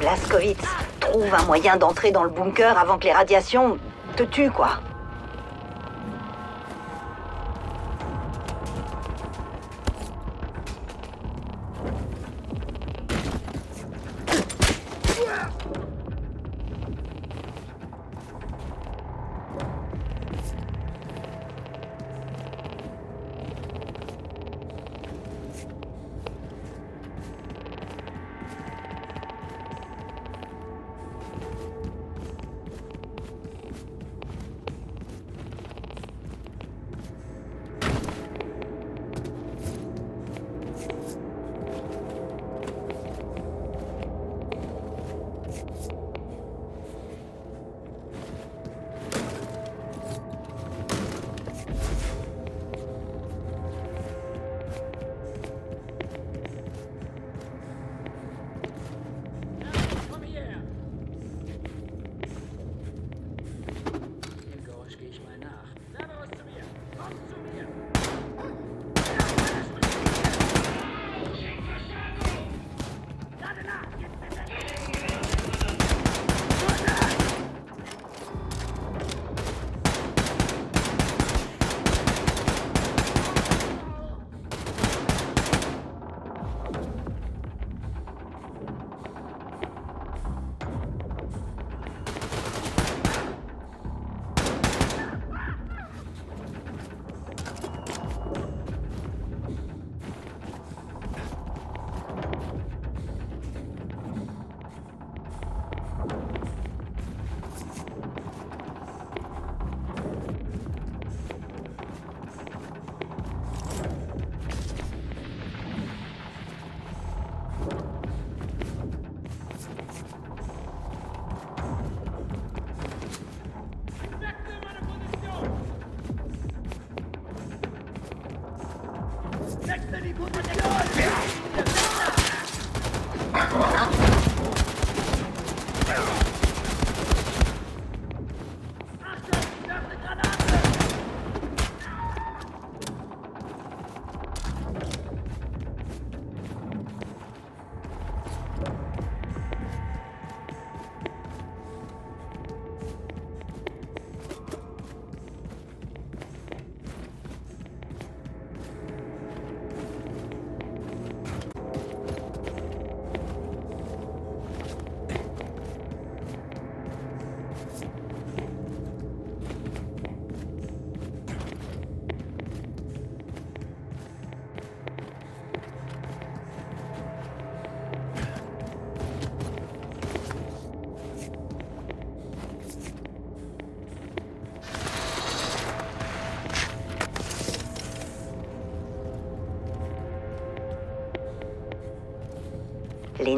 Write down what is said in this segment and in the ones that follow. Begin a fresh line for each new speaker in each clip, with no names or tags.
Blaskowitz, trouve un moyen d'entrer dans le bunker avant que les radiations te tuent, quoi. Yeah!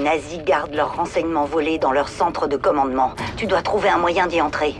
Nazis gardent leurs renseignements volés dans leur centre de commandement. Tu dois trouver un moyen d'y entrer.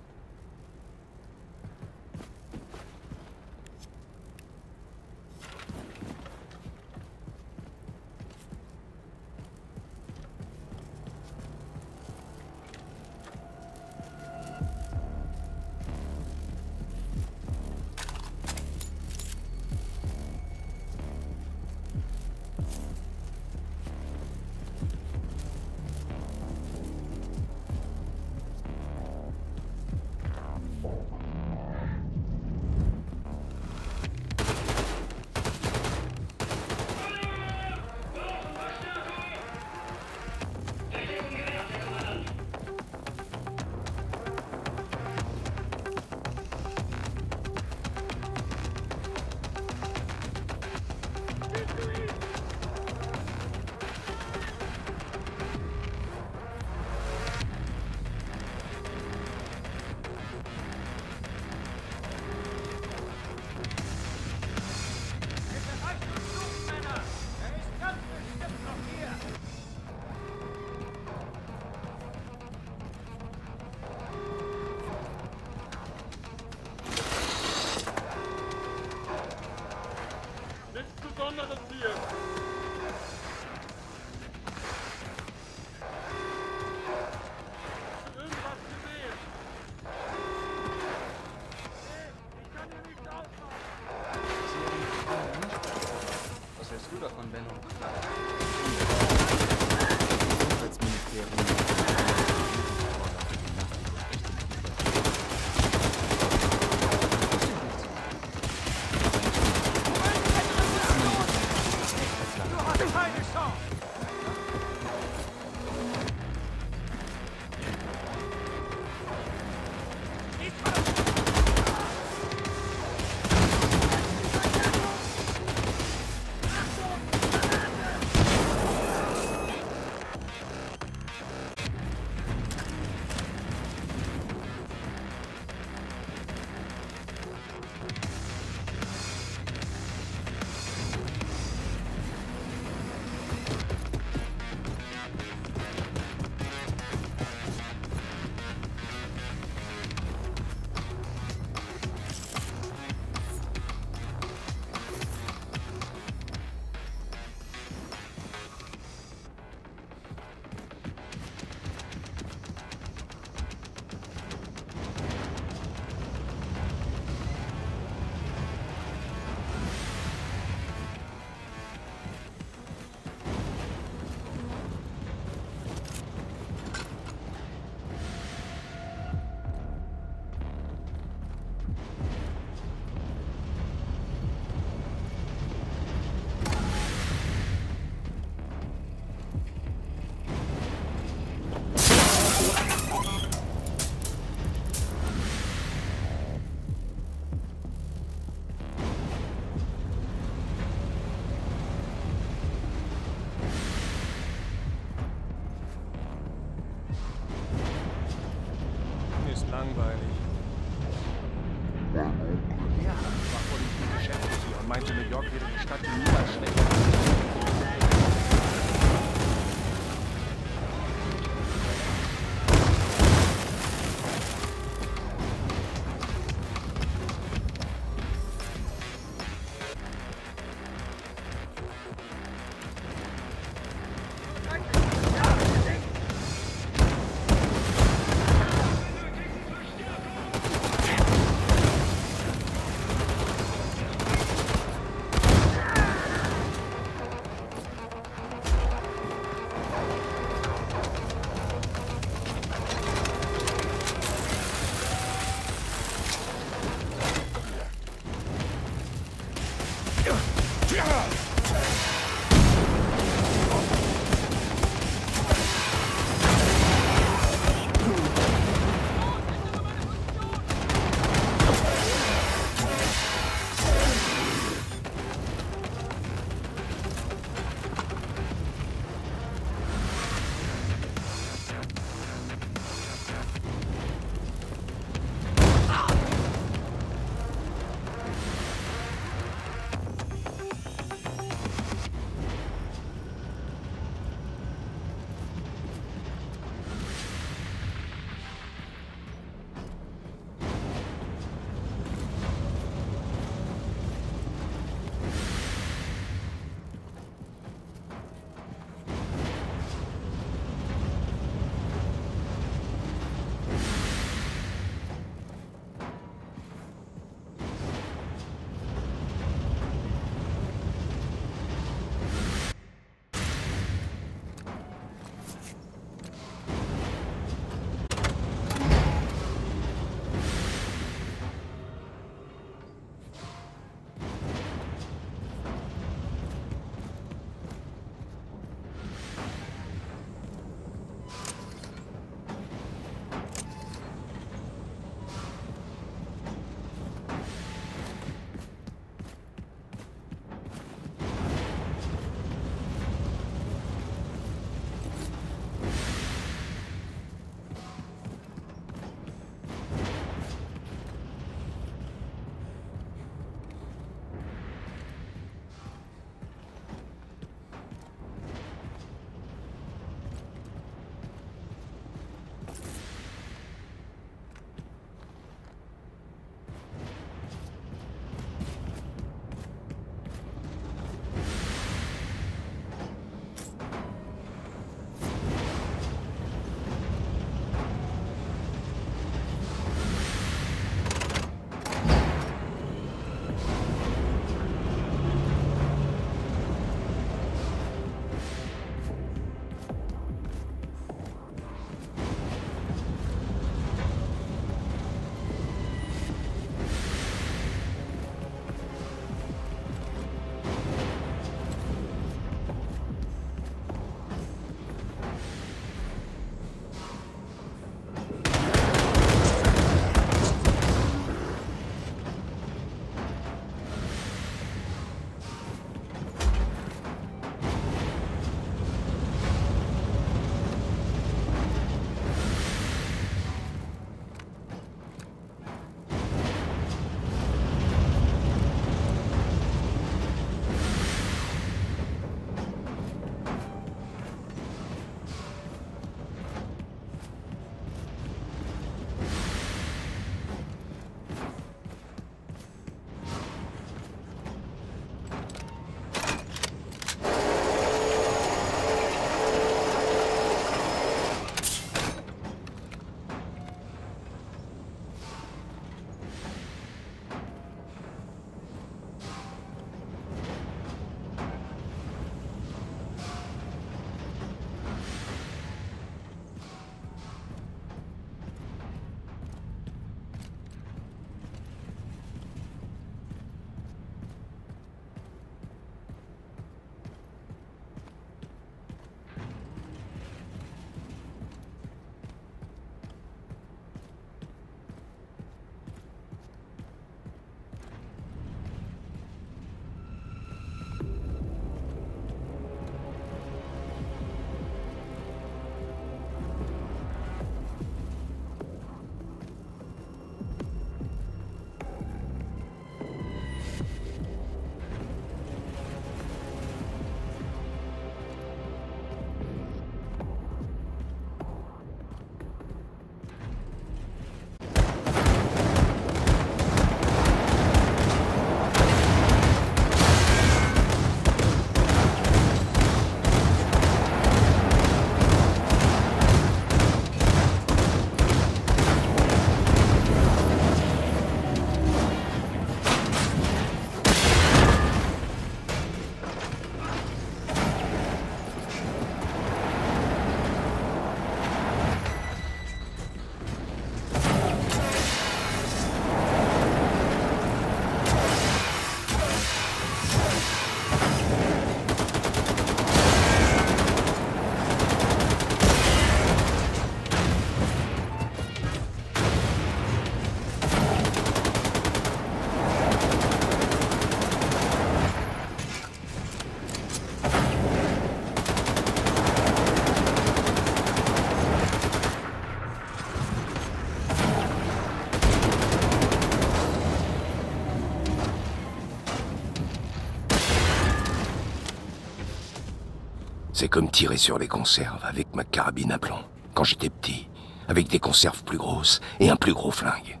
C'est comme tirer sur les conserves avec ma carabine à plomb, quand j'étais petit, avec des conserves plus grosses et un plus gros flingue.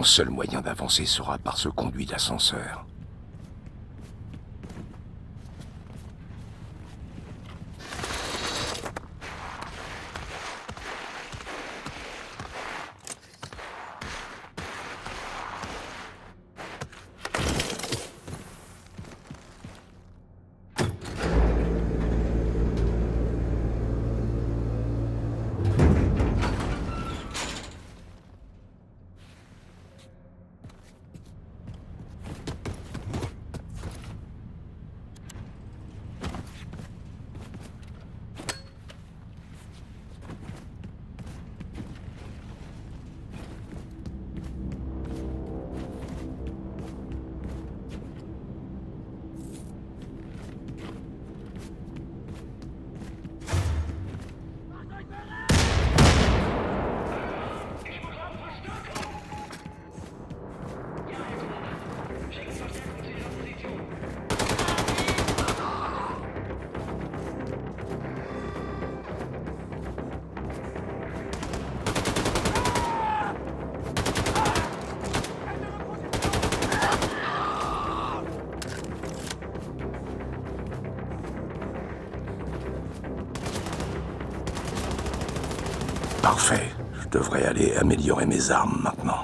Mon seul moyen d'avancer sera par ce conduit d'ascenseur. Devrais aller améliorer mes armes maintenant.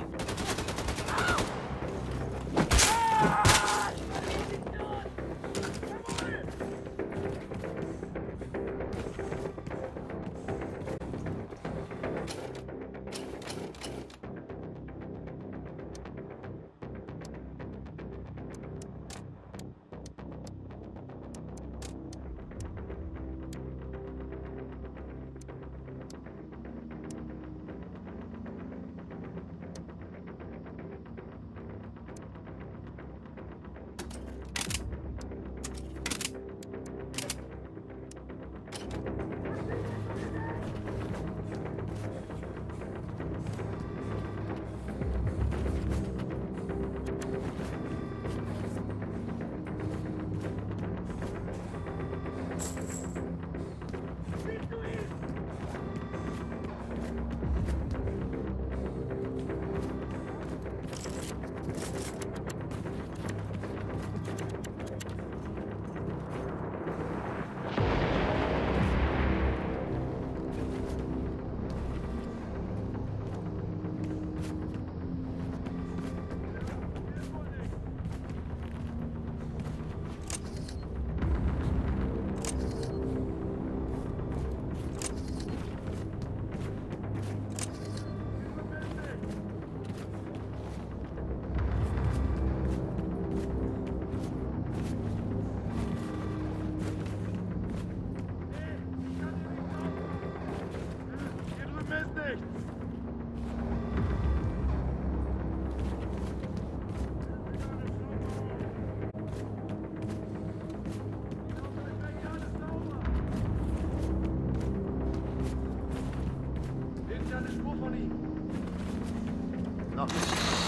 な。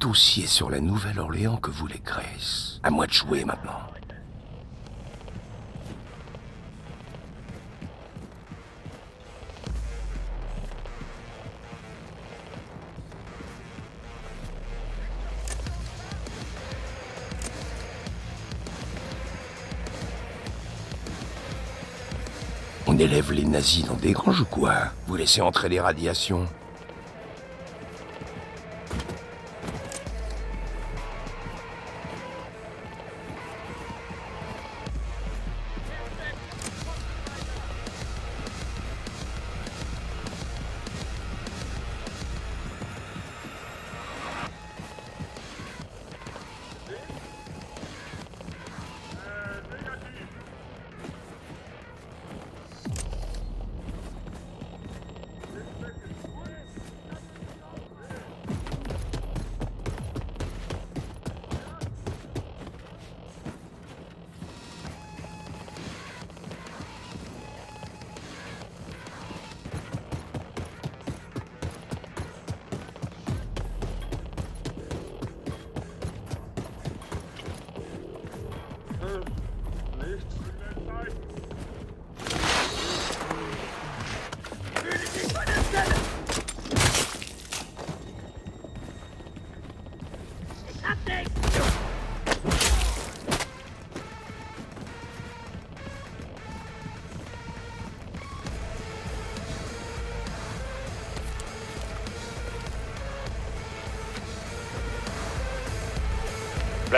Dossier sur la Nouvelle-Orléans que voulait Grace. À moi de jouer maintenant. On élève les nazis dans des granges ou quoi? Vous laissez entrer les radiations?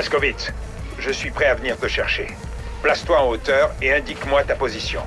Blaskowitz, je suis prêt à venir te chercher. Place-toi en hauteur et indique-moi ta position.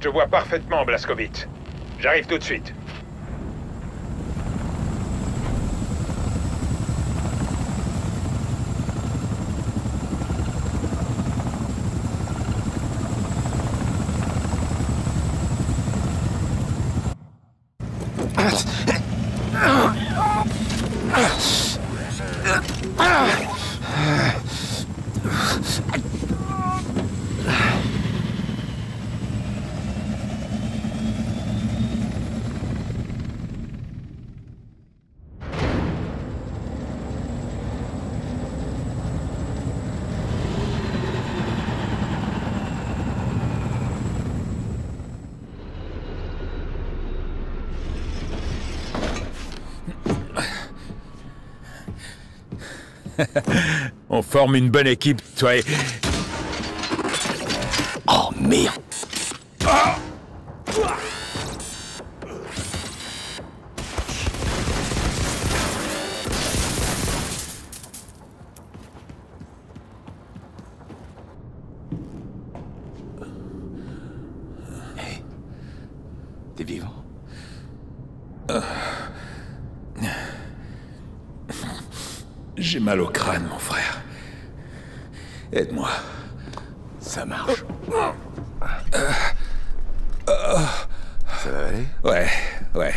Je vois parfaitement, Blaskowitz. J'arrive tout de suite. Forme une bonne équipe, toi et...
Oh merde Hey. T'es vivant?
J'ai mal au crâne, mon frère. Aide-moi.
Ça marche. Ça va aller?
Ouais, ouais,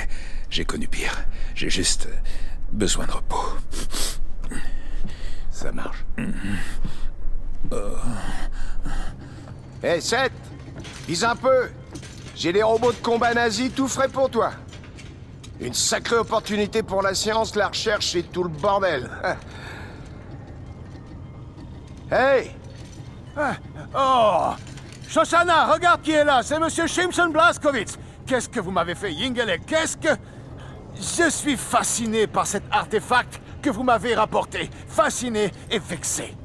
j'ai connu pire. J'ai juste besoin de repos.
Ça marche.
Hé, Seth Vise un peu J'ai les robots de combat nazis tout frais pour toi. Une sacrée opportunité pour la science, la recherche et tout le bordel. Hey
Oh Shoshana, regarde qui est là, c'est Monsieur Shimson Blaskowitz Qu'est-ce que vous m'avez fait, Yingele Qu'est-ce que... Je suis fasciné par cet artefact que vous m'avez rapporté. Fasciné et vexé.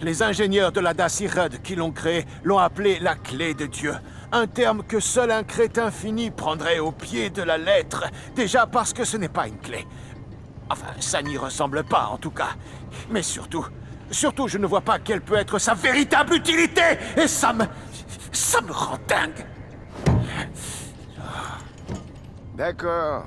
Les ingénieurs de la Dacirud qui l'ont créé l'ont appelé la clé de Dieu. Un terme que seul un crétin fini prendrait au pied de la lettre. Déjà parce que ce n'est pas une clé. Enfin, ça n'y ressemble pas en tout cas. Mais surtout, surtout je ne vois pas quelle peut être sa véritable utilité. Et ça me... ça me rend dingue.
D'accord.